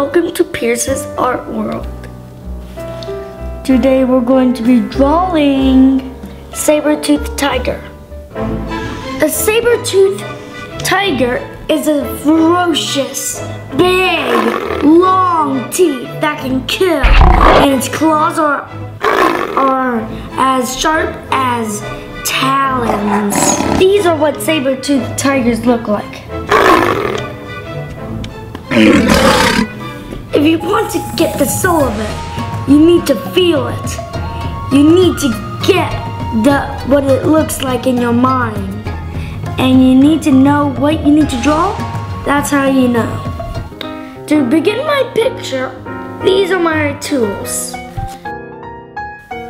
Welcome to Pierce's Art World. Today we're going to be drawing Saber-toothed tiger. A saber-toothed tiger is a ferocious, big, long teeth that can kill, and its claws are are as sharp as talons. These are what saber-toothed tigers look like. Want to get the soul of it, you need to feel it. You need to get the what it looks like in your mind. And you need to know what you need to draw. That's how you know. To begin my picture, these are my tools.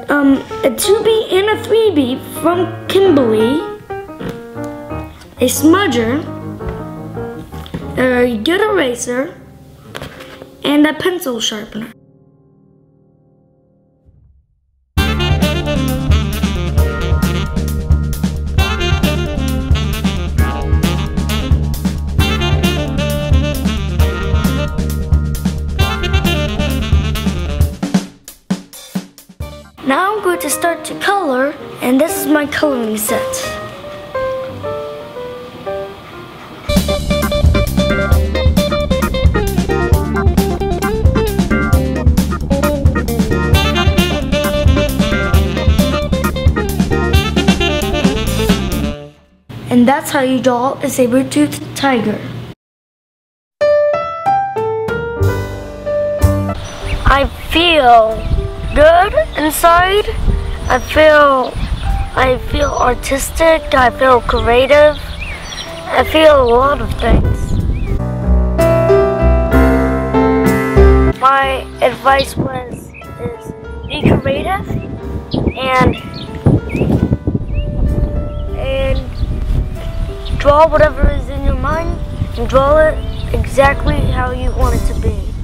Um, a 2B and a 3B from Kimberly, a smudger, a good eraser, and a pencil sharpener. Now I'm going to start to color, and this is my coloring set. And that's how you draw a saber-toothed tiger. I feel good inside. I feel I feel artistic, I feel creative. I feel a lot of things. My advice was is be creative and and draw whatever is in your mind and draw it exactly how you want it to be.